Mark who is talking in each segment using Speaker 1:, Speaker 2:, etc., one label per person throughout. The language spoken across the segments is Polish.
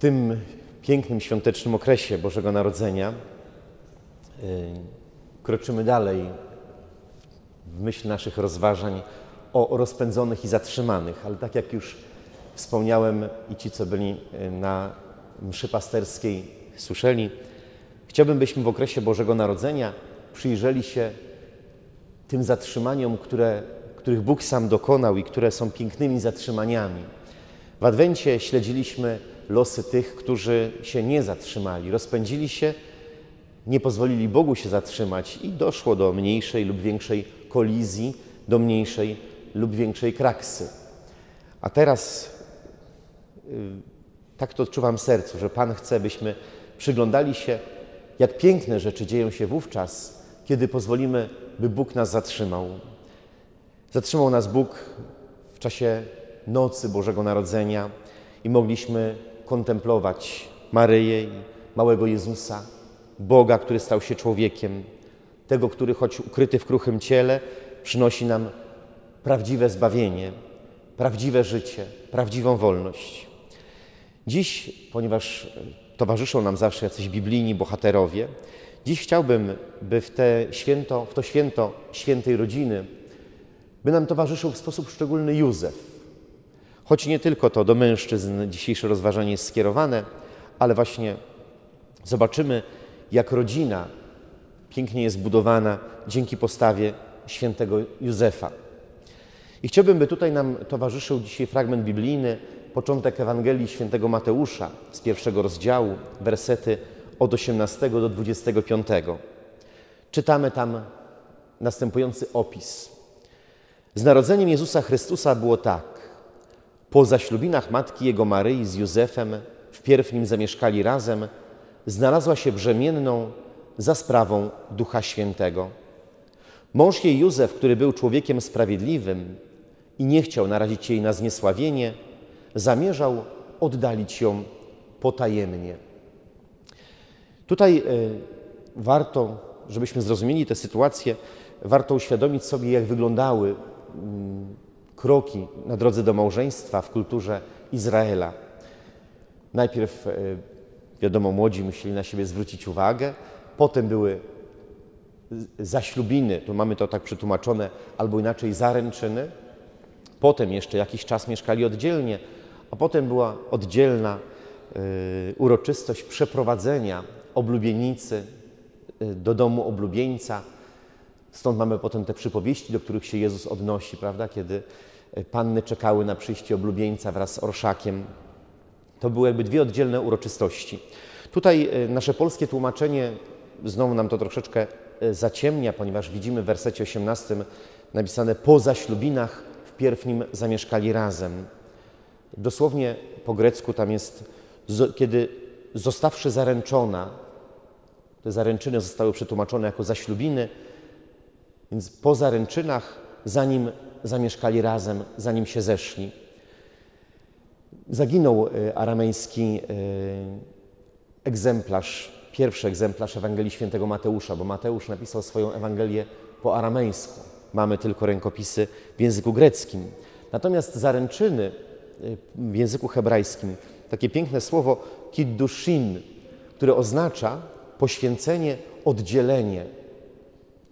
Speaker 1: tym pięknym świątecznym okresie Bożego Narodzenia yy, kroczymy dalej w myśl naszych rozważań o rozpędzonych i zatrzymanych, ale tak jak już wspomniałem i ci, co byli yy, na mszy pasterskiej, słyszeli, chciałbym, byśmy w okresie Bożego Narodzenia przyjrzeli się tym zatrzymaniom, które, których Bóg sam dokonał i które są pięknymi zatrzymaniami. W Adwencie śledziliśmy losy tych, którzy się nie zatrzymali, rozpędzili się, nie pozwolili Bogu się zatrzymać i doszło do mniejszej lub większej kolizji, do mniejszej lub większej kraksy. A teraz yy, tak to odczuwam w sercu, że Pan chce, byśmy przyglądali się, jak piękne rzeczy dzieją się wówczas, kiedy pozwolimy, by Bóg nas zatrzymał. Zatrzymał nas Bóg w czasie nocy Bożego Narodzenia i mogliśmy kontemplować Maryję i małego Jezusa, Boga, który stał się człowiekiem, tego, który choć ukryty w kruchym ciele, przynosi nam prawdziwe zbawienie, prawdziwe życie, prawdziwą wolność. Dziś, ponieważ towarzyszą nam zawsze jacyś biblijni bohaterowie, dziś chciałbym, by w, te święto, w to święto świętej rodziny, by nam towarzyszył w sposób szczególny Józef. Choć nie tylko to do mężczyzn dzisiejsze rozważanie jest skierowane, ale właśnie zobaczymy, jak rodzina pięknie jest budowana dzięki postawie świętego Józefa. I chciałbym, by tutaj nam towarzyszył dzisiaj fragment biblijny, początek Ewangelii świętego Mateusza z pierwszego rozdziału, wersety od 18 do 25. Czytamy tam następujący opis. Z narodzeniem Jezusa Chrystusa było tak. Po zaślubinach matki jego Maryi z Józefem wpierw nim zamieszkali razem, znalazła się brzemienną za sprawą Ducha Świętego. Mąż jej Józef, który był człowiekiem sprawiedliwym i nie chciał narazić jej na zniesławienie, zamierzał oddalić ją potajemnie. Tutaj y, warto, żebyśmy zrozumieli tę sytuację, warto uświadomić sobie, jak wyglądały y, kroki na drodze do małżeństwa w kulturze Izraela. Najpierw, y, wiadomo, młodzi musieli na siebie zwrócić uwagę, potem były zaślubiny, tu mamy to tak przetłumaczone, albo inaczej zaręczyny. Potem jeszcze jakiś czas mieszkali oddzielnie, a potem była oddzielna y, uroczystość przeprowadzenia oblubienicy y, do domu oblubieńca. Stąd mamy potem te przypowieści, do których się Jezus odnosi, prawda? Kiedy y, panny czekały na przyjście oblubieńca wraz z orszakiem. To były jakby dwie oddzielne uroczystości. Tutaj nasze polskie tłumaczenie znowu nam to troszeczkę zaciemnia, ponieważ widzimy w wersecie 18 napisane po zaślubinach wpierw nim zamieszkali razem. Dosłownie po grecku tam jest, kiedy zostawszy zaręczona, te zaręczyny zostały przetłumaczone jako zaślubiny, więc po zaręczynach, zanim zamieszkali razem, zanim się zeszli. Zaginął e, aramejski e, egzemplarz, pierwszy egzemplarz Ewangelii Świętego Mateusza, bo Mateusz napisał swoją Ewangelię po aramejsku. Mamy tylko rękopisy w języku greckim. Natomiast zaręczyny w języku hebrajskim takie piękne słowo kiddushin, które oznacza poświęcenie, oddzielenie.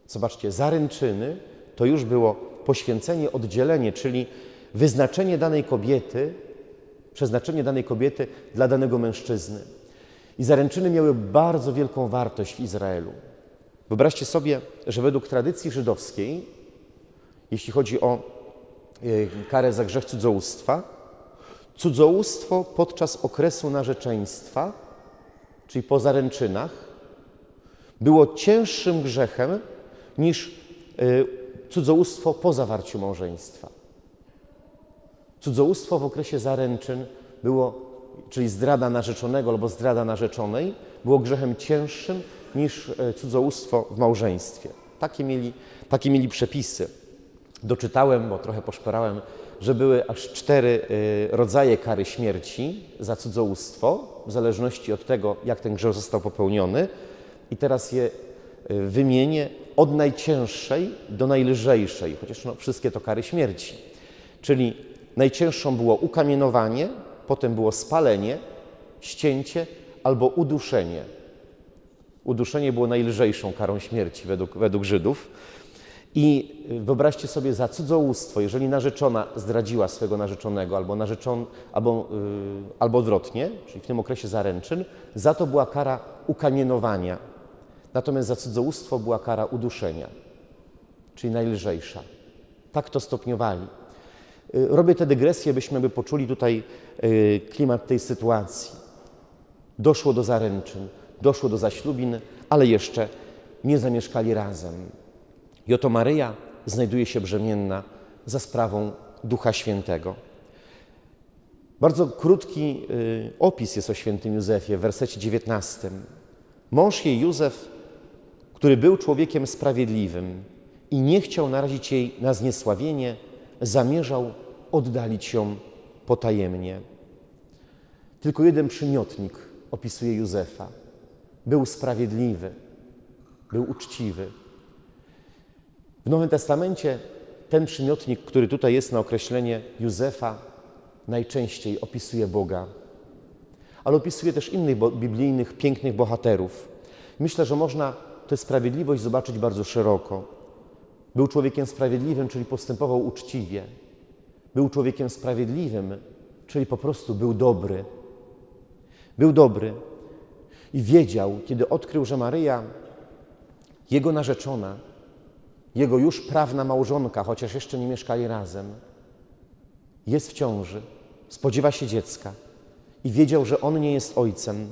Speaker 1: Zobaczcie, zaręczyny to już było poświęcenie, oddzielenie, czyli wyznaczenie danej kobiety, przeznaczenie danej kobiety dla danego mężczyzny. I zaręczyny miały bardzo wielką wartość w Izraelu. Wyobraźcie sobie, że według tradycji żydowskiej, jeśli chodzi o e, karę za grzech cudzołóstwa, Cudzołóstwo podczas okresu narzeczeństwa, czyli po zaręczynach, było cięższym grzechem niż y, cudzołóstwo po zawarciu małżeństwa. Cudzołóstwo w okresie zaręczyn było, czyli zdrada narzeczonego albo zdrada narzeczonej, było grzechem cięższym niż y, cudzołóstwo w małżeństwie. Takie mieli, takie mieli przepisy. Doczytałem, bo trochę poszperałem że były aż cztery y, rodzaje kary śmierci za cudzołóstwo, w zależności od tego, jak ten grzech został popełniony. I teraz je wymienię od najcięższej do najlżejszej, chociaż no, wszystkie to kary śmierci. Czyli najcięższą było ukamienowanie, potem było spalenie, ścięcie albo uduszenie. Uduszenie było najlżejszą karą śmierci według, według Żydów. I wyobraźcie sobie za cudzołóstwo, jeżeli narzeczona zdradziła swego narzeczonego albo, narzeczon, albo, yy, albo odwrotnie, czyli w tym okresie zaręczyn, za to była kara ukamienowania. Natomiast za cudzołóstwo była kara uduszenia, czyli najlżejsza. Tak to stopniowali. Yy, robię tę dygresję, byśmy by poczuli tutaj yy, klimat tej sytuacji. Doszło do zaręczyn, doszło do zaślubin, ale jeszcze nie zamieszkali razem. I oto Maryja znajduje się brzemienna za sprawą Ducha Świętego. Bardzo krótki y, opis jest o świętym Józefie w wersecie 19. Mąż jej Józef, który był człowiekiem sprawiedliwym i nie chciał narazić jej na zniesławienie, zamierzał oddalić ją potajemnie. Tylko jeden przymiotnik opisuje Józefa. Był sprawiedliwy, był uczciwy. W Nowym Testamencie ten przymiotnik, który tutaj jest na określenie Józefa, najczęściej opisuje Boga, ale opisuje też innych biblijnych, pięknych bohaterów. Myślę, że można tę sprawiedliwość zobaczyć bardzo szeroko. Był człowiekiem sprawiedliwym, czyli postępował uczciwie. Był człowiekiem sprawiedliwym, czyli po prostu był dobry. Był dobry i wiedział, kiedy odkrył, że Maryja, jego narzeczona, jego już prawna małżonka, chociaż jeszcze nie mieszkali razem, jest w ciąży, spodziewa się dziecka i wiedział, że on nie jest ojcem.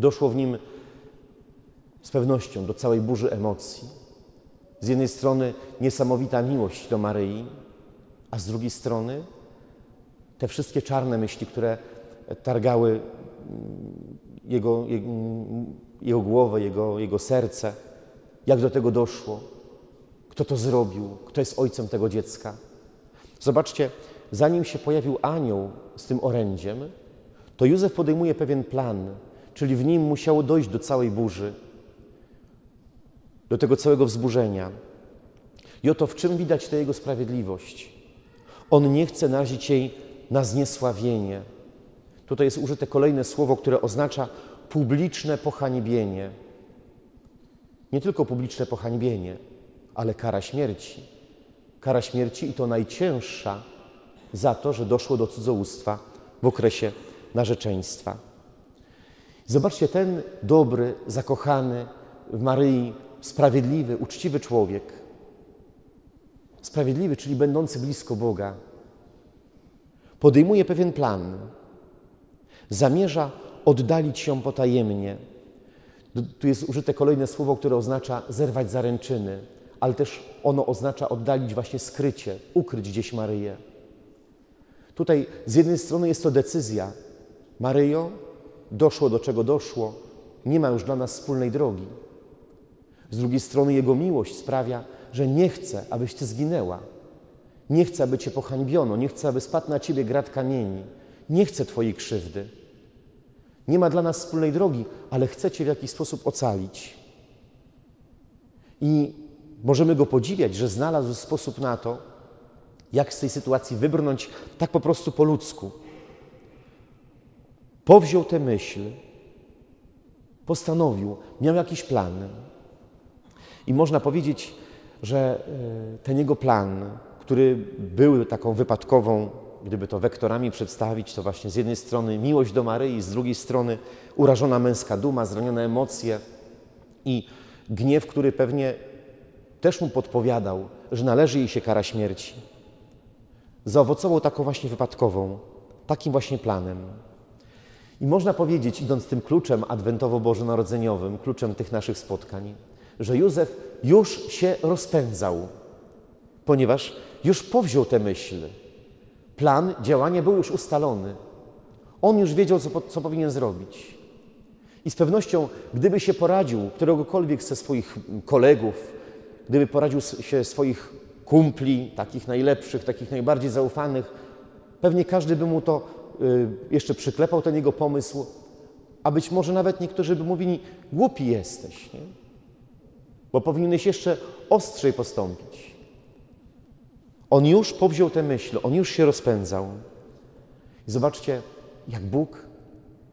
Speaker 1: Doszło w nim z pewnością do całej burzy emocji. Z jednej strony niesamowita miłość do Maryi, a z drugiej strony te wszystkie czarne myśli, które targały mm, jego, jego, jego głowę, jego, jego serce. Jak do tego doszło? Kto to zrobił? Kto jest ojcem tego dziecka? Zobaczcie, zanim się pojawił anioł z tym orędziem, to Józef podejmuje pewien plan, czyli w nim musiało dojść do całej burzy, do tego całego wzburzenia. I oto w czym widać tę jego sprawiedliwość. On nie chce narazić jej na zniesławienie. Tutaj jest użyte kolejne słowo, które oznacza publiczne pohańbienie. Nie tylko publiczne pohańbienie, ale kara śmierci. Kara śmierci i to najcięższa za to, że doszło do cudzołóstwa w okresie narzeczeństwa. Zobaczcie, ten dobry, zakochany w Maryi, sprawiedliwy, uczciwy człowiek, sprawiedliwy, czyli będący blisko Boga, podejmuje pewien plan. Zamierza oddalić się potajemnie. Tu jest użyte kolejne słowo, które oznacza zerwać zaręczyny, ale też ono oznacza oddalić właśnie skrycie, ukryć gdzieś Maryję. Tutaj z jednej strony jest to decyzja. Maryjo, doszło do czego doszło, nie ma już dla nas wspólnej drogi. Z drugiej strony Jego miłość sprawia, że nie chce, abyś Ty zginęła. Nie chce, aby Cię pohańbiono, nie chce, aby spadł na Ciebie grad kamieni. Nie chce Twojej krzywdy. Nie ma dla nas wspólnej drogi, ale chce Cię w jakiś sposób ocalić. I możemy Go podziwiać, że znalazł sposób na to, jak z tej sytuacji wybrnąć tak po prostu po ludzku. Powziął tę myśl, postanowił, miał jakiś plan. I można powiedzieć, że e, ten jego plan, który był taką wypadkową, gdyby to wektorami przedstawić, to właśnie z jednej strony miłość do Maryi, z drugiej strony urażona męska duma, zranione emocje i gniew, który pewnie też mu podpowiadał, że należy jej się kara śmierci. Zaowocował taką właśnie wypadkową, takim właśnie planem. I można powiedzieć, idąc tym kluczem adwentowo-bożonarodzeniowym, kluczem tych naszych spotkań, że Józef już się rozpędzał, ponieważ już powziął tę myśl. Plan działania był już ustalony. On już wiedział, co, co powinien zrobić. I z pewnością, gdyby się poradził któregokolwiek ze swoich kolegów, gdyby poradził się swoich kumpli, takich najlepszych, takich najbardziej zaufanych, pewnie każdy by mu to y, jeszcze przyklepał, ten jego pomysł, a być może nawet niektórzy by mówili, głupi jesteś, nie? Bo powinieneś jeszcze ostrzej postąpić. On już powziął tę myśl, on już się rozpędzał. I zobaczcie, jak Bóg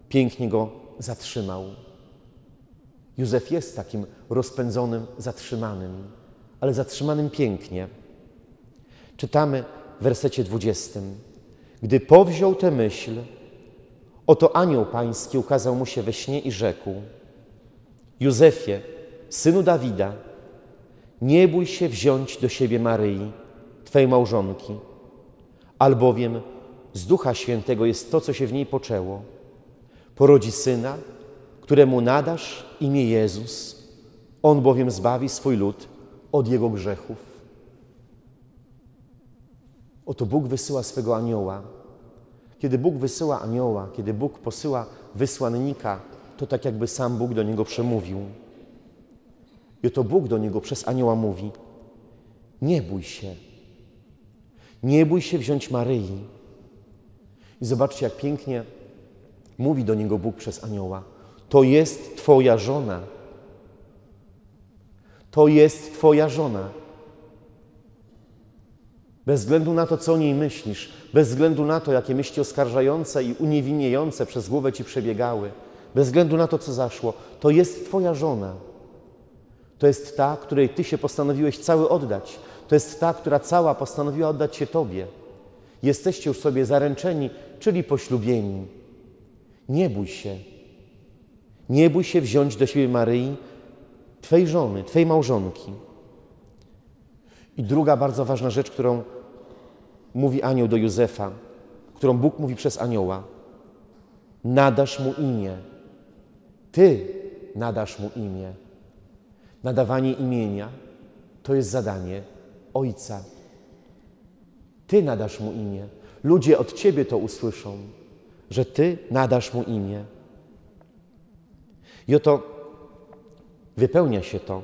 Speaker 1: pięknie go zatrzymał. Józef jest takim rozpędzonym, zatrzymanym, ale zatrzymanym pięknie. Czytamy w wersecie 20. Gdy powziął tę myśl, oto anioł pański ukazał mu się we śnie i rzekł: Józefie, synu Dawida, nie bój się wziąć do siebie Maryi, Twej małżonki, albowiem z Ducha Świętego jest to, co się w niej poczęło. Porodzi syna, któremu nadasz imię Jezus, on bowiem zbawi swój lud od jego grzechów. Oto Bóg wysyła swego anioła. Kiedy Bóg wysyła anioła, kiedy Bóg posyła wysłannika, to tak jakby sam Bóg do niego przemówił. I oto Bóg do niego przez anioła mówi: Nie bój się, nie bój się wziąć Maryi. I zobaczcie, jak pięknie mówi do niego Bóg przez anioła: To jest Twoja żona. To jest Twoja żona. Bez względu na to, co o niej myślisz, bez względu na to, jakie myśli oskarżające i uniewinniające przez głowę ci przebiegały, bez względu na to, co zaszło, to jest Twoja żona. To jest ta, której Ty się postanowiłeś cały oddać. To jest ta, która cała postanowiła oddać się Tobie. Jesteście już sobie zaręczeni, czyli poślubieni. Nie bój się. Nie bój się wziąć do siebie Maryi, Twej żony, Twej małżonki. I druga bardzo ważna rzecz, którą mówi anioł do Józefa, którą Bóg mówi przez anioła. Nadasz mu imię. Ty nadasz mu imię. Nadawanie imienia to jest zadanie Ojca. Ty nadasz mu imię. Ludzie od Ciebie to usłyszą, że Ty nadasz mu imię. I oto wypełnia się to.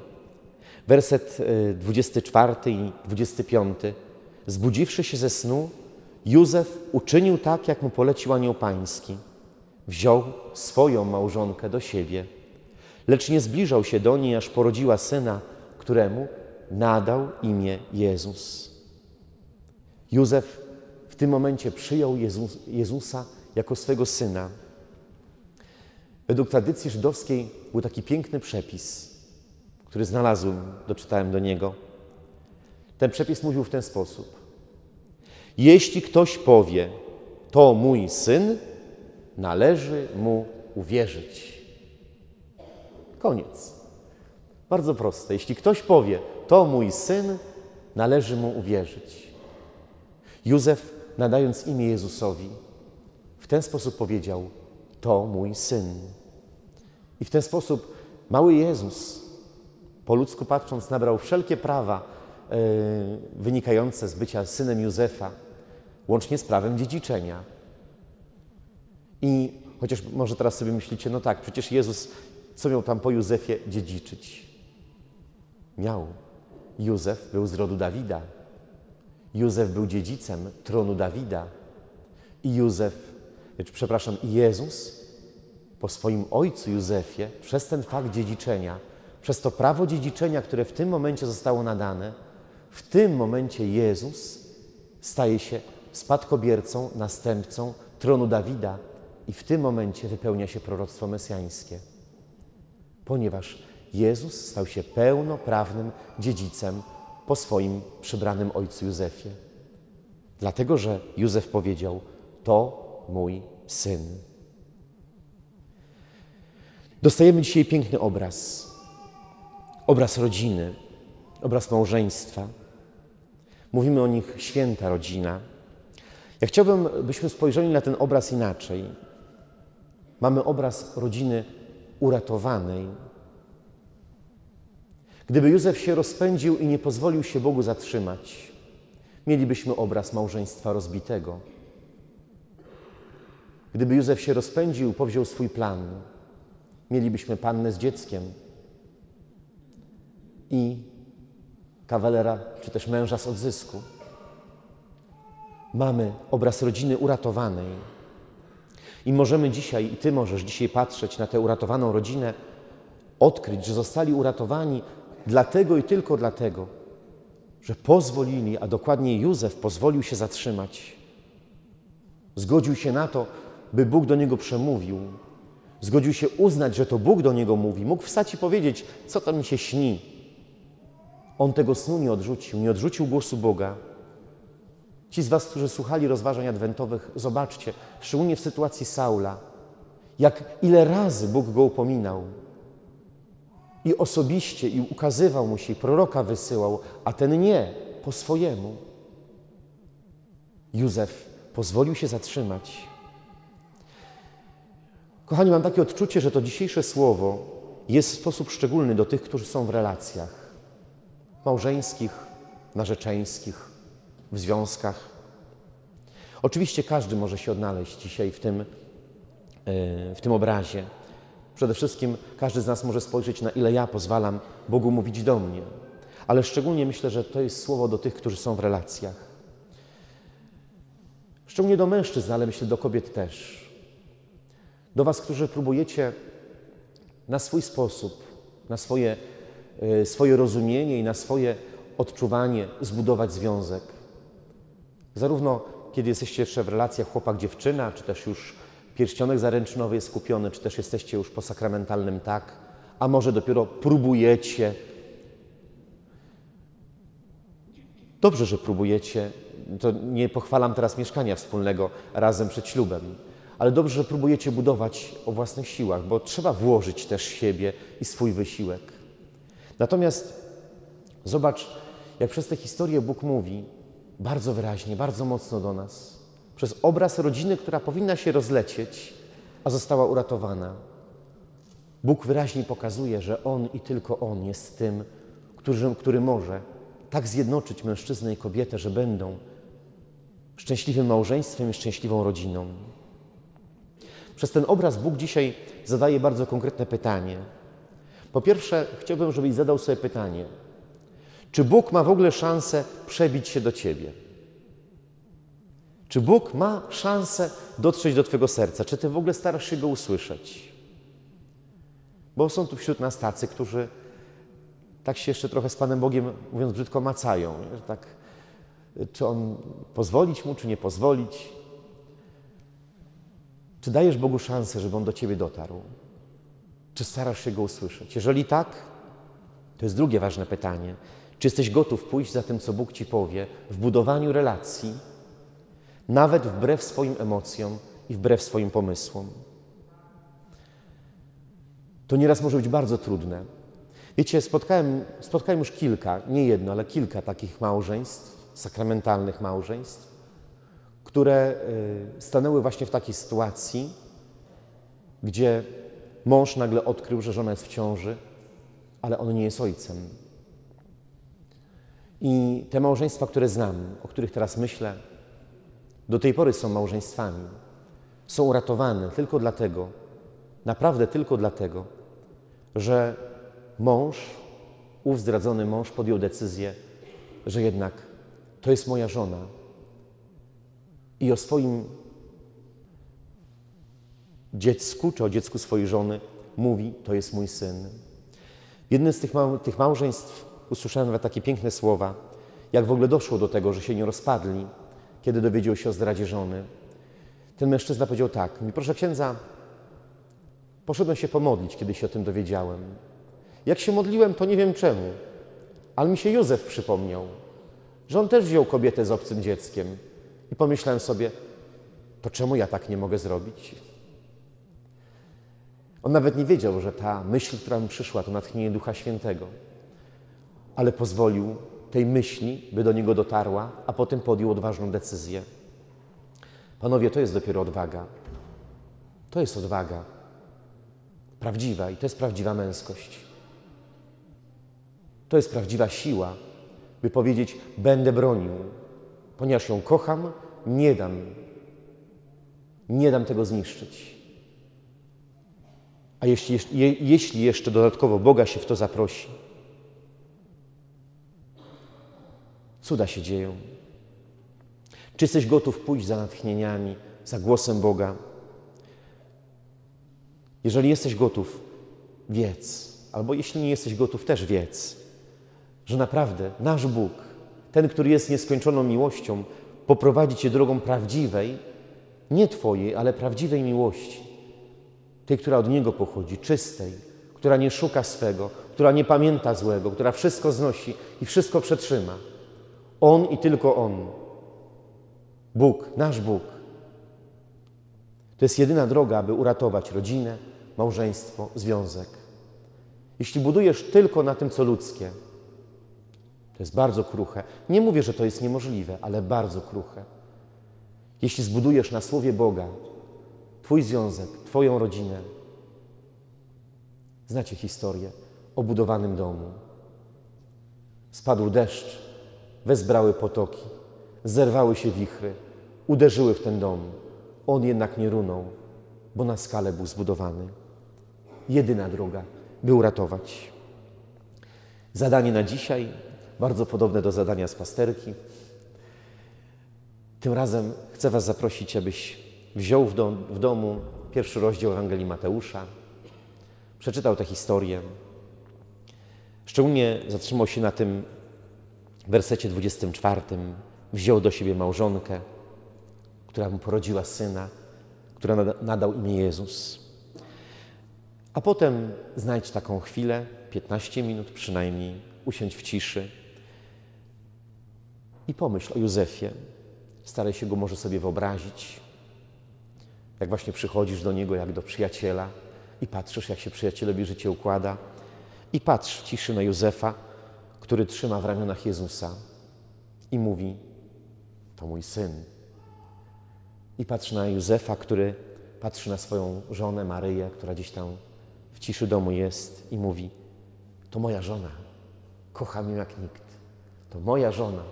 Speaker 1: Werset 24 y, i 25. Zbudziwszy się ze snu, Józef uczynił tak, jak mu polecił anioł pański. Wziął swoją małżonkę do siebie lecz nie zbliżał się do niej, aż porodziła syna, któremu nadał imię Jezus. Józef w tym momencie przyjął Jezus, Jezusa jako swego syna. Według tradycji żydowskiej był taki piękny przepis, który znalazłem, doczytałem do niego. Ten przepis mówił w ten sposób. Jeśli ktoś powie, to mój syn, należy mu uwierzyć. Koniec. Bardzo proste. Jeśli ktoś powie, to mój syn, należy mu uwierzyć. Józef, nadając imię Jezusowi, w ten sposób powiedział: To mój syn. I w ten sposób mały Jezus, po ludzku patrząc, nabrał wszelkie prawa yy, wynikające z bycia synem Józefa, łącznie z prawem dziedziczenia. I chociaż może teraz sobie myślicie, no tak, przecież Jezus co miał tam po Józefie dziedziczyć? Miał. Józef był z rodu Dawida. Józef był dziedzicem tronu Dawida. I Józef, przepraszam, i Jezus po swoim ojcu Józefie, przez ten fakt dziedziczenia, przez to prawo dziedziczenia, które w tym momencie zostało nadane, w tym momencie Jezus staje się spadkobiercą, następcą tronu Dawida i w tym momencie wypełnia się proroctwo mesjańskie ponieważ Jezus stał się pełnoprawnym dziedzicem po swoim przybranym ojcu Józefie. Dlatego, że Józef powiedział: To mój syn. Dostajemy dzisiaj piękny obraz. Obraz rodziny, obraz małżeństwa. Mówimy o nich święta rodzina. Ja chciałbym, byśmy spojrzeli na ten obraz inaczej. Mamy obraz rodziny uratowanej. Gdyby Józef się rozpędził i nie pozwolił się Bogu zatrzymać, mielibyśmy obraz małżeństwa rozbitego. Gdyby Józef się rozpędził, powziął swój plan, mielibyśmy pannę z dzieckiem i kawalera, czy też męża z odzysku. Mamy obraz rodziny uratowanej i możemy dzisiaj, i Ty możesz dzisiaj patrzeć na tę uratowaną rodzinę, odkryć, że zostali uratowani dlatego i tylko dlatego, że pozwolili, a dokładnie Józef pozwolił się zatrzymać. Zgodził się na to, by Bóg do niego przemówił, Zgodził się uznać, że to Bóg do niego mówi. Mógł wstać i powiedzieć, co to mi się śni. On tego snu nie odrzucił, nie odrzucił głosu Boga. Ci z Was, którzy słuchali rozważań adwentowych, zobaczcie, szczególnie w sytuacji Saula, jak ile razy Bóg go upominał. I osobiście, i ukazywał mu się, i proroka wysyłał, a ten nie, po swojemu. Józef pozwolił się zatrzymać. Kochani, mam takie odczucie, że to dzisiejsze słowo jest w sposób szczególny do tych, którzy są w relacjach małżeńskich, narzeczeńskich, w związkach. Oczywiście każdy może się odnaleźć dzisiaj w tym, e, w tym obrazie. Przede wszystkim każdy z nas może spojrzeć, na ile ja pozwalam Bogu mówić do mnie. Ale szczególnie myślę, że to jest słowo do tych, którzy są w relacjach. Szczególnie do mężczyzn, ale myślę do kobiet też. Do Was, którzy próbujecie na swój sposób, na swoje, e, swoje rozumienie i na swoje odczuwanie zbudować związek. Zarówno kiedy jesteście jeszcze w relacjach chłopak-dziewczyna, czy też już pierścionek zaręczynowy jest kupiony, czy też jesteście już po sakramentalnym tak, a może dopiero próbujecie. Dobrze, że próbujecie. To nie pochwalam teraz mieszkania wspólnego razem przed ślubem, ale dobrze, że próbujecie budować o własnych siłach, bo trzeba włożyć też siebie i swój wysiłek. Natomiast zobacz, jak przez tę historię Bóg mówi, bardzo wyraźnie, bardzo mocno do nas. Przez obraz rodziny, która powinna się rozlecieć, a została uratowana. Bóg wyraźnie pokazuje, że On i tylko On jest tym, który, który może tak zjednoczyć mężczyznę i kobietę, że będą szczęśliwym małżeństwem i szczęśliwą rodziną. Przez ten obraz Bóg dzisiaj zadaje bardzo konkretne pytanie. Po pierwsze, chciałbym, żebyś zadał sobie pytanie, czy Bóg ma w ogóle szansę przebić się do ciebie? Czy Bóg ma szansę dotrzeć do Twojego serca? Czy Ty w ogóle starasz się Go usłyszeć? Bo są tu wśród nas tacy, którzy tak się jeszcze trochę z Panem Bogiem, mówiąc brzydko, macają. Że tak, czy On pozwolić Mu, czy nie pozwolić? Czy dajesz Bogu szansę, żeby On do Ciebie dotarł? Czy starasz się Go usłyszeć? Jeżeli tak, to jest drugie ważne pytanie. Czy jesteś gotów pójść za tym, co Bóg Ci powie w budowaniu relacji, nawet wbrew swoim emocjom i wbrew swoim pomysłom? To nieraz może być bardzo trudne. Wiecie, spotkałem, spotkałem już kilka, nie jedno, ale kilka takich małżeństw, sakramentalnych małżeństw, które y, stanęły właśnie w takiej sytuacji, gdzie mąż nagle odkrył, że żona jest w ciąży, ale on nie jest ojcem. I te małżeństwa, które znam, o których teraz myślę, do tej pory są małżeństwami. Są uratowane tylko dlatego, naprawdę tylko dlatego, że mąż, ów zdradzony mąż podjął decyzję, że jednak to jest moja żona. I o swoim dziecku, czy o dziecku swojej żony mówi, to jest mój syn. W jednym z tych, mał tych małżeństw usłyszałem nawet takie piękne słowa, jak w ogóle doszło do tego, że się nie rozpadli, kiedy dowiedział się o zdradzie żony. Ten mężczyzna powiedział tak, mi proszę księdza, poszedłem się pomodlić, kiedy się o tym dowiedziałem. Jak się modliłem, to nie wiem czemu, ale mi się Józef przypomniał, że on też wziął kobietę z obcym dzieckiem i pomyślałem sobie, to czemu ja tak nie mogę zrobić? On nawet nie wiedział, że ta myśl, która mu przyszła, to natchnienie Ducha Świętego ale pozwolił tej myśli, by do niego dotarła, a potem podjął odważną decyzję. Panowie, to jest dopiero odwaga. To jest odwaga. Prawdziwa i to jest prawdziwa męskość. To jest prawdziwa siła, by powiedzieć: Będę bronił, ponieważ ją kocham, nie dam, nie dam tego zniszczyć. A jeśli, jeśli jeszcze dodatkowo Boga się w to zaprosi, Cuda się dzieją. Czy jesteś gotów pójść za natchnieniami, za głosem Boga? Jeżeli jesteś gotów, wiedz, albo jeśli nie jesteś gotów, też wiedz, że naprawdę nasz Bóg, ten, który jest nieskończoną miłością, poprowadzi Cię drogą prawdziwej, nie Twojej, ale prawdziwej miłości. tej, która od Niego pochodzi, czystej, która nie szuka swego, która nie pamięta złego, która wszystko znosi i wszystko przetrzyma. On i tylko On. Bóg, nasz Bóg. To jest jedyna droga, aby uratować rodzinę, małżeństwo, związek. Jeśli budujesz tylko na tym, co ludzkie, to jest bardzo kruche. Nie mówię, że to jest niemożliwe, ale bardzo kruche. Jeśli zbudujesz na Słowie Boga Twój związek, Twoją rodzinę, znacie historię o budowanym domu. Spadł deszcz, wezbrały potoki, zerwały się wichry, uderzyły w ten dom. On jednak nie runął, bo na skalę był zbudowany. Jedyna droga, by uratować. Zadanie na dzisiaj bardzo podobne do zadania z pasterki. Tym razem chcę Was zaprosić, abyś wziął w, dom, w domu pierwszy rozdział Ewangelii Mateusza, przeczytał tę historię. Szczególnie zatrzymał się na tym wersecie 24. Wziął do siebie małżonkę, która mu porodziła syna, która nadał imię Jezus. A potem znajdź taką chwilę, 15 minut przynajmniej, usiądź w ciszy i pomyśl o Józefie. Staraj się go może sobie wyobrazić, jak właśnie przychodzisz do niego jak do przyjaciela i patrzysz, jak się przyjacielowi życie układa. I patrz w ciszy na Józefa, który trzyma w ramionach Jezusa i mówi: To mój syn. I patrz na Józefa, który patrzy na swoją żonę Maryję, która gdzieś tam w ciszy domu jest i mówi: To moja żona. Kocham ją jak nikt. To moja żona.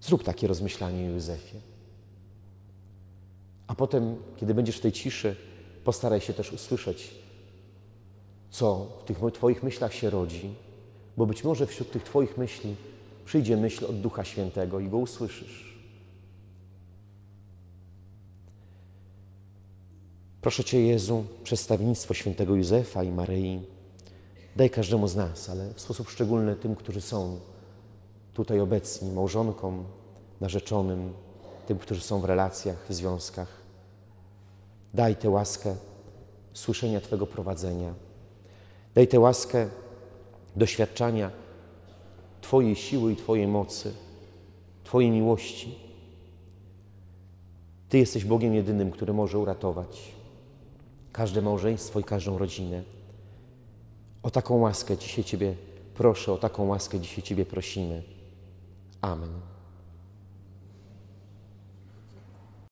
Speaker 1: Zrób takie rozmyślanie Józefie. A potem, kiedy będziesz w tej ciszy, postaraj się też usłyszeć, co w tych Twoich myślach się rodzi, bo być może wśród tych Twoich myśli przyjdzie myśl od Ducha Świętego i go usłyszysz. Proszę Cię, Jezu, przedstawienictwo świętego Józefa i Maryi, daj każdemu z nas, ale w sposób szczególny tym, którzy są tutaj obecni, małżonkom, narzeczonym, tym, którzy są w relacjach, w związkach. Daj tę łaskę słyszenia Twego prowadzenia. Daj tę łaskę doświadczania Twojej siły i Twojej mocy, Twojej miłości. Ty jesteś Bogiem jedynym, który może uratować każde małżeństwo i każdą rodzinę. O taką łaskę dzisiaj Ciebie proszę, o taką łaskę dzisiaj Ciebie prosimy. Amen.